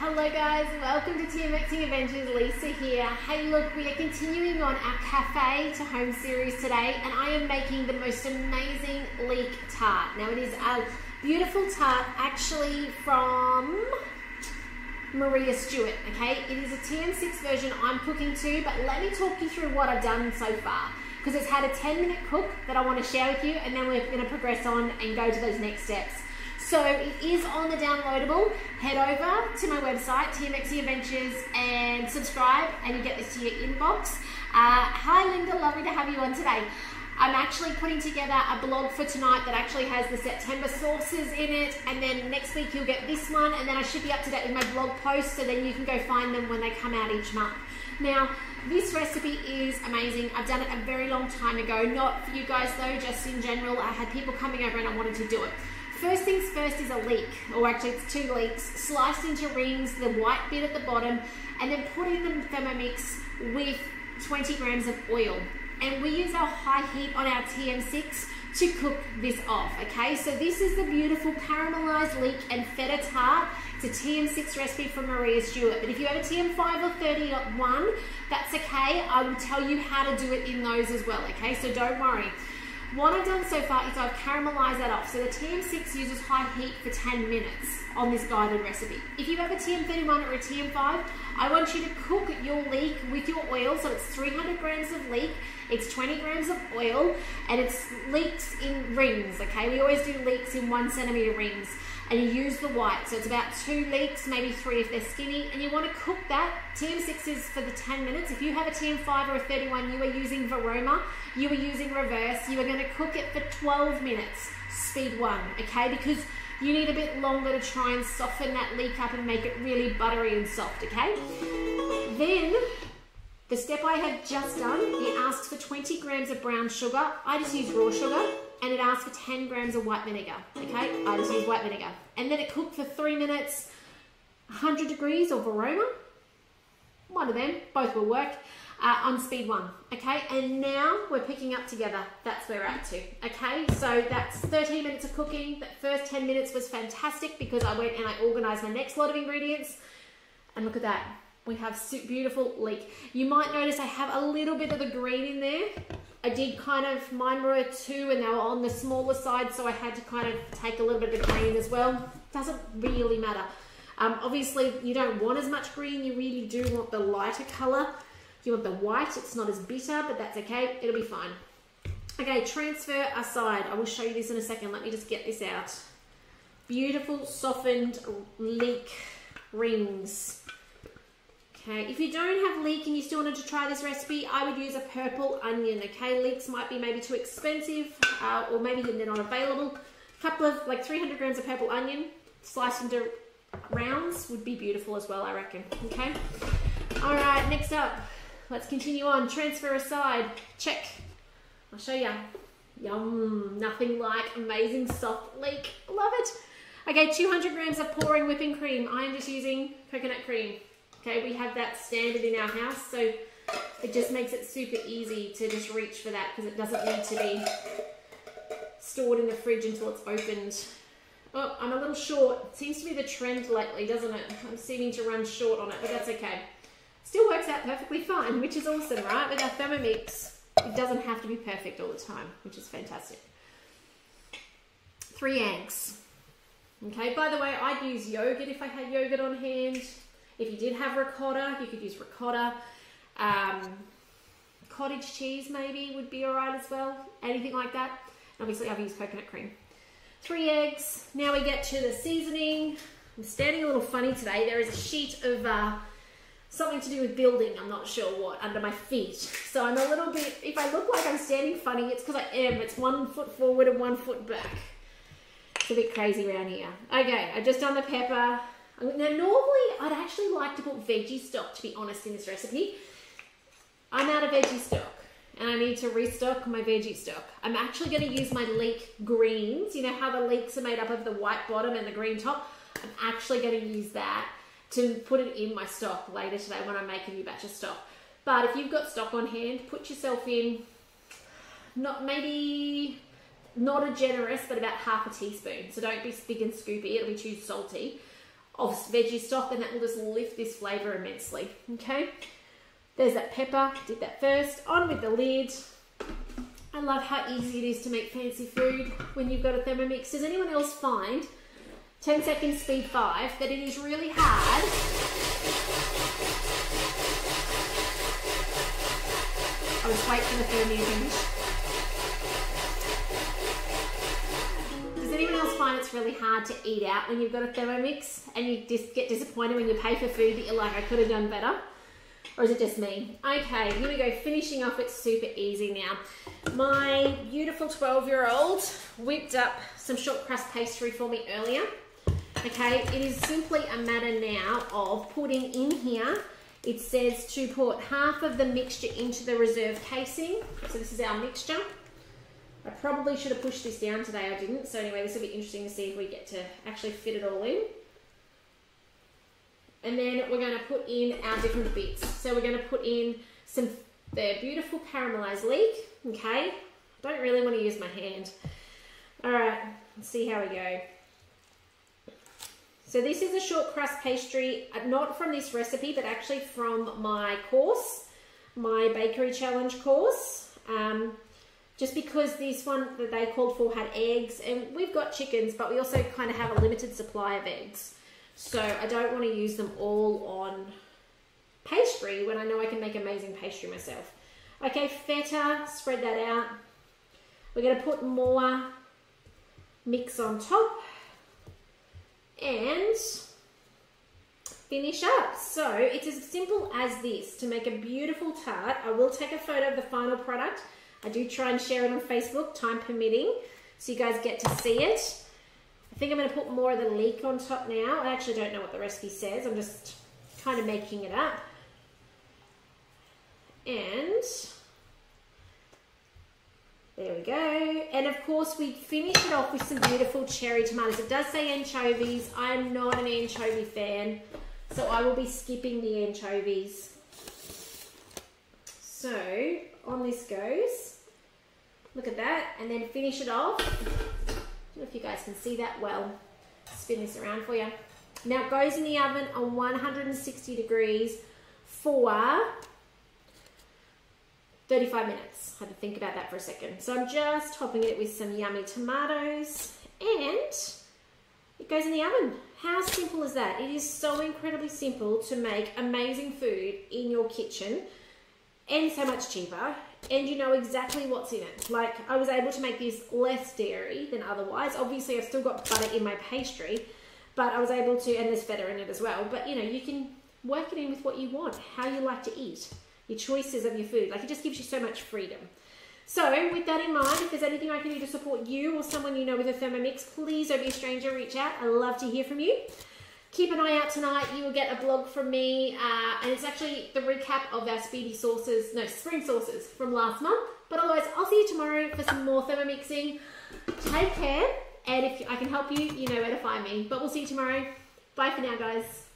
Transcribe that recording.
Hello guys, welcome to TMXing Adventures, Lisa here. Hey look, we are continuing on our cafe to home series today and I am making the most amazing leek tart. Now it is a beautiful tart actually from Maria Stewart, okay? It is a TM6 version I'm cooking to, but let me talk you through what I've done so far because it's had a 10 minute cook that I want to share with you and then we're going to progress on and go to those next steps. So it is on the downloadable. Head over to my website, TMXing Adventures, and subscribe, and you get this to your inbox. Uh, hi, Linda. Lovely to have you on today. I'm actually putting together a blog for tonight that actually has the September sauces in it, and then next week you'll get this one, and then I should be up to date with my blog posts, so then you can go find them when they come out each month. Now, this recipe is amazing. I've done it a very long time ago, not for you guys though, just in general. I had people coming over and I wanted to do it. First things first is a leek, or actually it's two leeks, sliced into rings, the white bit at the bottom, and then put in the Thermomix with 20 grams of oil. And we use our high heat on our TM6 to cook this off, okay? So this is the beautiful caramelized leek and feta tart. It's a TM6 recipe from Maria Stewart. But if you have a TM5 or 31, that's okay. I will tell you how to do it in those as well, okay? So don't worry. What I've done so far is I've caramelized that off. So the TM6 uses high heat for 10 minutes on this guided recipe. If you have a TM31 or a TM5, I want you to cook your leek with your oil. So it's 300 grams of leek, it's 20 grams of oil, and it's leeks in rings, okay? We always do leeks in one centimeter rings and you use the white. So it's about two leeks, maybe three if they're skinny, and you want to cook that. TM6 is for the 10 minutes. If you have a TM5 or a 31, you are using Varoma, you are using reverse, you are going to cook it for 12 minutes, speed one, okay? Because you need a bit longer to try and soften that leek up and make it really buttery and soft, okay? Then, the step I have just done, it asks for 20 grams of brown sugar. I just use raw sugar and it asks for 10 grams of white vinegar. Okay, I just use white vinegar. And then it cooked for three minutes, 100 degrees or Varoma. One of them, both will work. Uh, on speed one, okay? And now we're picking up together. That's where we're at to, okay? So that's 13 minutes of cooking. That first 10 minutes was fantastic because I went and I organized my next lot of ingredients. And look at that. We have beautiful leek. You might notice I have a little bit of the green in there. I did kind of, mine were two and they were on the smaller side, so I had to kind of take a little bit of the green as well. Doesn't really matter. Um, obviously, you don't want as much green, you really do want the lighter color. You want the white, it's not as bitter, but that's okay, it'll be fine. Okay, transfer aside. I will show you this in a second. Let me just get this out. Beautiful softened leek rings. Okay, if you don't have leek and you still wanted to try this recipe, I would use a purple onion, okay? Leeks might be maybe too expensive uh, or maybe they're not available. A couple of, like 300 grams of purple onion sliced into rounds would be beautiful as well, I reckon, okay? All right, next up, let's continue on. Transfer aside, check. I'll show you. Yum, nothing like amazing soft leek. Love it. Okay, 200 grams of pouring whipping cream. I'm just using coconut cream. Okay, we have that standard in our house, so it just makes it super easy to just reach for that because it doesn't need to be stored in the fridge until it's opened. Oh, I'm a little short. seems to be the trend lately, doesn't it? I'm seeming to run short on it, but that's okay. Still works out perfectly fine, which is awesome, right? With our Thermomix, it doesn't have to be perfect all the time, which is fantastic. Three eggs. Okay, by the way, I'd use yogurt if I had yogurt on hand. If you did have ricotta, you could use ricotta. Um, cottage cheese maybe would be alright as well. Anything like that. Obviously I've used coconut cream. Three eggs. Now we get to the seasoning. I'm standing a little funny today. There is a sheet of uh, something to do with building, I'm not sure what, under my feet. So I'm a little bit, if I look like I'm standing funny, it's because I am. It's one foot forward and one foot back. It's a bit crazy around here. Okay, I've just done the pepper. Now, normally, I'd actually like to put veggie stock, to be honest, in this recipe. I'm out of veggie stock, and I need to restock my veggie stock. I'm actually going to use my leek greens. You know how the leeks are made up of the white bottom and the green top? I'm actually going to use that to put it in my stock later today when I make a new batch of stock. But if you've got stock on hand, put yourself in, not maybe not a generous, but about half a teaspoon. So don't be big and scoopy, it'll be too salty of veggie stock and that will just lift this flavor immensely. Okay, there's that pepper, did that first. On with the lid. I love how easy it is to make fancy food when you've got a Thermomix. Does anyone else find 10 seconds speed 5 that it is really hard I was waiting for the Thermomix finish. anyone else find it's really hard to eat out when you've got a Thermomix and you just get disappointed when you pay for food that you're like, I could have done better? Or is it just me? Okay, here we go. Finishing off, it's super easy now. My beautiful 12 year old whipped up some short crust pastry for me earlier. Okay, it is simply a matter now of putting in here. It says to put half of the mixture into the reserve casing. So this is our mixture. I probably should have pushed this down today, I didn't. So anyway, this will be interesting to see if we get to actually fit it all in. And then we're going to put in our different bits. So we're going to put in some the beautiful caramelized leek. Okay, don't really want to use my hand. All right, let's see how we go. So this is a short crust pastry, uh, not from this recipe, but actually from my course, my bakery challenge course. Um, just because this one that they called for had eggs and we've got chickens but we also kind of have a limited supply of eggs. So I don't want to use them all on pastry when I know I can make amazing pastry myself. Okay feta spread that out. We're going to put more mix on top and finish up. So it's as simple as this to make a beautiful tart. I will take a photo of the final product I do try and share it on Facebook, time permitting, so you guys get to see it. I think I'm going to put more of the leek on top now. I actually don't know what the recipe says. I'm just kind of making it up. And there we go. And of course, we finish it off with some beautiful cherry tomatoes. It does say anchovies. I'm not an anchovy fan, so I will be skipping the anchovies. So on this goes. Look at that. And then finish it off. I don't know if you guys can see that well. Spin this around for you. Now it goes in the oven on 160 degrees for 35 minutes. I had to think about that for a second. So I'm just topping it with some yummy tomatoes and it goes in the oven. How simple is that? It is so incredibly simple to make amazing food in your kitchen and so much cheaper and you know exactly what's in it. Like I was able to make this less dairy than otherwise. Obviously I've still got butter in my pastry, but I was able to, and there's feta in it as well, but you know, you can work it in with what you want, how you like to eat, your choices of your food. Like it just gives you so much freedom. So with that in mind, if there's anything I can do to support you or someone you know with a Thermomix, please don't be a stranger, reach out. I love to hear from you keep an eye out tonight. You will get a blog from me, uh, and it's actually the recap of our speedy sauces, no, spring sauces from last month. But otherwise, I'll see you tomorrow for some more thermomixing. Take care, and if I can help you, you know where to find me. But we'll see you tomorrow. Bye for now, guys.